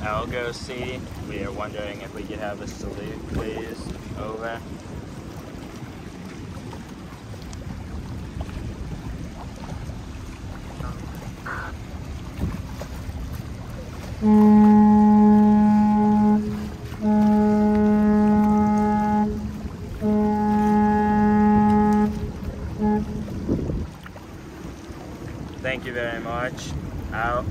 Algo C. We are wondering if we could have a salute, please. Over. Thank you very much. Out.